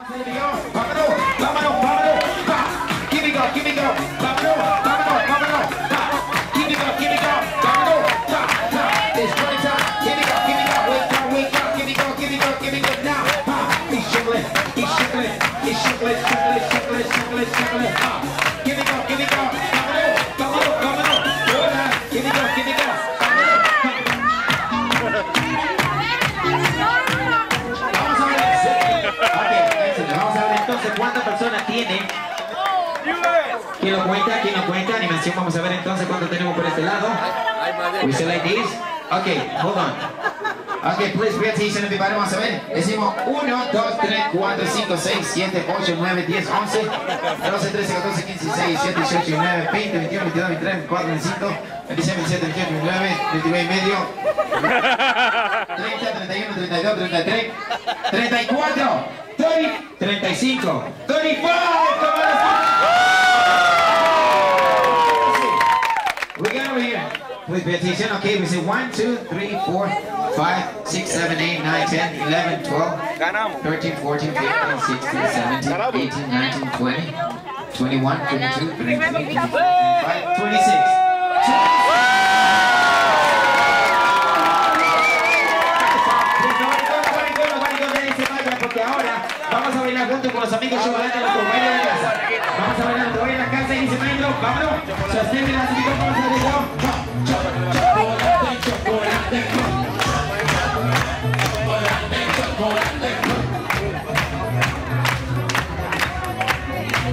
There you go. Tiene. ¿Quién lo cuenta? ¿Quién lo cuenta? Animación, vamos a ver entonces cuánto tenemos por este lado. We say like this. Okay, hold on. Okay, please pay attention everybody. Vamos a ver. Decimos 1, 2, 3, 4, 5, 6, 7, 8, 9, 10, 11, 12, 13, 14, 15, 16, 17, 18, 19, 20, 21, 22, 23, 24, 25, 26, 27, 28, 29, 29 y medio. 30, 31, 32, 33, 34, 30, 35, 35. We got over here. Please pay attention. Okay, we say 1, 2, 3, 4, 5, 6, 7, 8, 9, 10, 11, 12, 13, 14, 15, 16, 17, 18, 19, 20, 21, 22, 23, 25, 26. 26. Bailar junto con los amigos. Vamos a bailar nuestro baile de la casa y dice maestro, vámonos. Sostén las vamos a bailar. Chocolate, chocolate,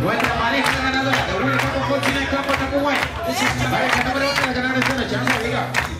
Nuestra pareja ganadora de Orgullo Campo Tacuay. Pareja esta noche. A diga.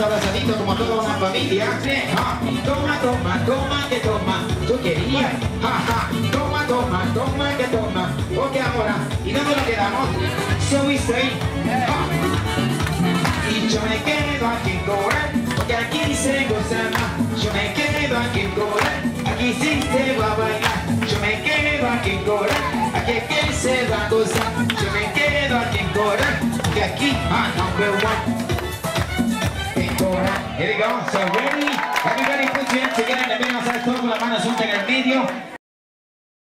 que vamos abrazaditos como toda una familia. Toma, toma, toma, que toma. Ja, ja. Toma, toma, toma, que toma. Ok, ahora, ¿y dónde nos quedamos? So we. Y yo me quedo aquí en porque aquí se goza más. Yo me quedo aquí en aquí sí se va a bailar. Yo me quedo aquí en aquí es que se va a gozar. Yo me quedo aquí en Cora, porque aquí, ah, number one. Here we go, so ready, everybody put your hands together,